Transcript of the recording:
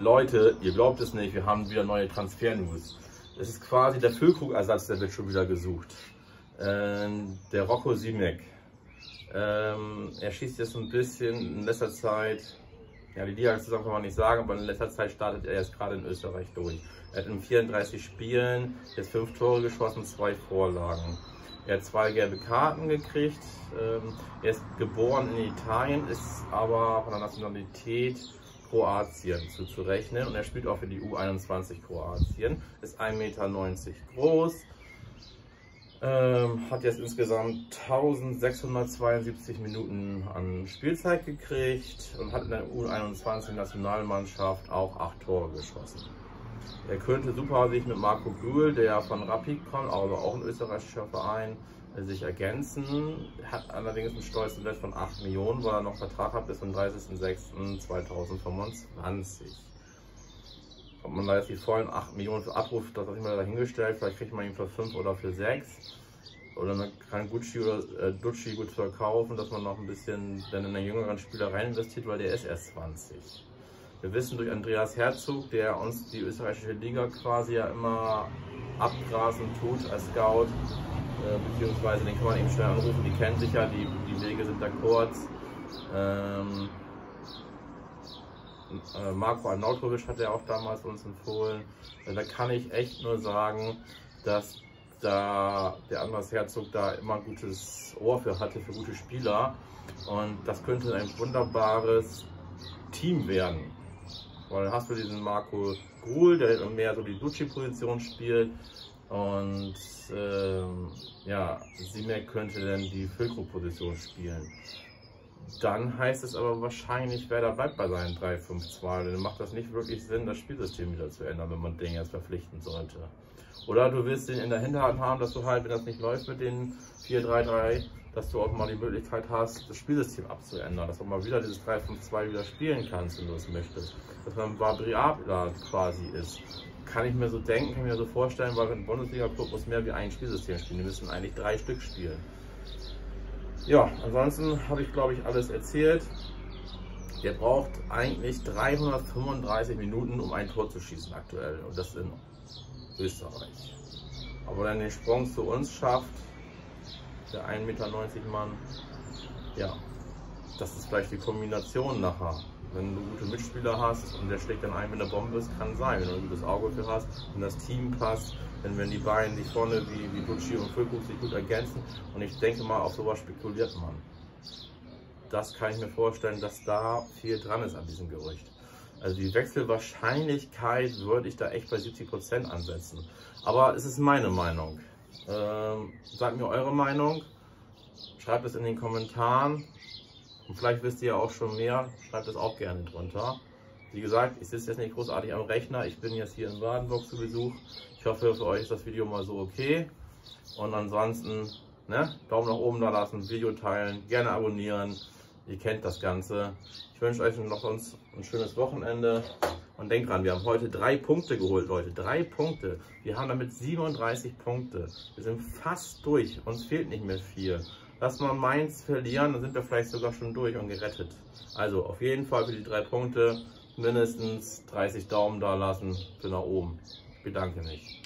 Leute, ihr glaubt es nicht, wir haben wieder neue Transfer-News. Es ist quasi der Füllkrugersatz, der wird schon wieder gesucht. Ähm, der Rocco Simek. Ähm, er schießt jetzt ein bisschen in letzter Zeit, ja die Liga-Saison kann man nicht sagen, aber in letzter Zeit startet er jetzt gerade in Österreich durch. Er hat in 34 Spielen jetzt fünf Tore geschossen, zwei Vorlagen. Er hat zwei gelbe Karten gekriegt. Ähm, er ist geboren in Italien, ist aber von der Nationalität Kroatien zuzurechnen und er spielt auch für die U21 Kroatien. Ist 1,90 Meter groß. Ähm, hat jetzt insgesamt 1672 Minuten an Spielzeit gekriegt und hat in der U21 Nationalmannschaft auch 8 Tore geschossen. Er könnte super sich mit Marco Bühl, der von Rapid kommt, aber auch ein österreichischer Verein, sich ergänzen. Hat allerdings einen stolzen Wert von 8 Millionen, weil er noch Vertrag hat bis zum 30.06.2025. Ob man da jetzt die vollen 8 Millionen für abruft, das habe ich mal dahingestellt. Vielleicht kriegt man ihn für 5 oder für 6. Oder man kann Gucci oder äh, Ducci gut verkaufen, dass man noch ein bisschen dann in einen jüngeren Spieler rein investiert, weil der ist erst 20. Wir wissen durch Andreas Herzog, der uns die österreichische Liga quasi ja immer abgrasen tut als Scout, äh, beziehungsweise den kann man eben schnell anrufen, die kennen sich ja, die, die Wege sind da kurz. Ähm, äh, Marco Arnautovic hat er auch damals uns empfohlen. Äh, da kann ich echt nur sagen, dass da der Andreas Herzog da immer ein gutes Ohr für hatte, für gute Spieler. Und das könnte ein wunderbares Team werden. Weil hast du diesen Marco Gruhl, der mehr so die Ducci-Position spielt. Und ähm, ja, Simek könnte dann die Füllkrug-Position spielen. Dann heißt es aber wahrscheinlich, wer da bleibt bei seinen 3-5-2. Dann macht das nicht wirklich Sinn, das Spielsystem wieder zu ändern, wenn man den jetzt verpflichten sollte. Oder du willst den in der Hinterhand haben, dass du halt, wenn das nicht läuft mit den 4-3-3, dass du auch mal die Möglichkeit hast, das Spielsystem abzuändern, dass du mal wieder dieses 3-5-2 wieder spielen kannst, wenn du es möchtest. Dass man variabler quasi ist. Kann ich mir so denken, kann ich mir so vorstellen, weil ein Bundesliga-Club muss mehr wie ein Spielsystem spielen. Die müssen eigentlich drei Stück spielen. Ja, ansonsten habe ich glaube ich alles erzählt. Der braucht eigentlich 335 Minuten, um ein Tor zu schießen aktuell. Und das in Österreich. Aber dann den Sprung zu uns schafft, der 1,90 Meter Mann, ja, das ist vielleicht die Kombination nachher. Wenn du gute Mitspieler hast und der schlägt dann ein, wenn der Bombe ist, kann sein. Wenn du ein gutes Auge für hast, wenn das Team passt, wenn, wenn die beiden sich vorne wie, wie Ducci und Füllkrug sich gut ergänzen. Und ich denke mal, auf sowas spekuliert man. Das kann ich mir vorstellen, dass da viel dran ist an diesem Gerücht. Also die Wechselwahrscheinlichkeit würde ich da echt bei 70% ansetzen. Aber es ist meine Meinung. Ähm, sagt mir eure Meinung. Schreibt es in den Kommentaren. Und vielleicht wisst ihr ja auch schon mehr. Schreibt es auch gerne drunter. Wie gesagt, ich sitze jetzt nicht großartig am Rechner. Ich bin jetzt hier in Badenburg zu Besuch. Ich hoffe, für euch ist das Video mal so okay. Und ansonsten, ne, Daumen nach oben da lassen, Video teilen, gerne abonnieren. Ihr kennt das Ganze. Ich wünsche euch noch uns ein schönes Wochenende. Und denkt dran, wir haben heute drei Punkte geholt, Leute. Drei Punkte. Wir haben damit 37 Punkte. Wir sind fast durch. Uns fehlt nicht mehr viel. Lass mal Mainz verlieren, dann sind wir vielleicht sogar schon durch und gerettet. Also auf jeden Fall für die drei Punkte mindestens 30 Daumen da lassen für nach oben. Ich bedanke mich.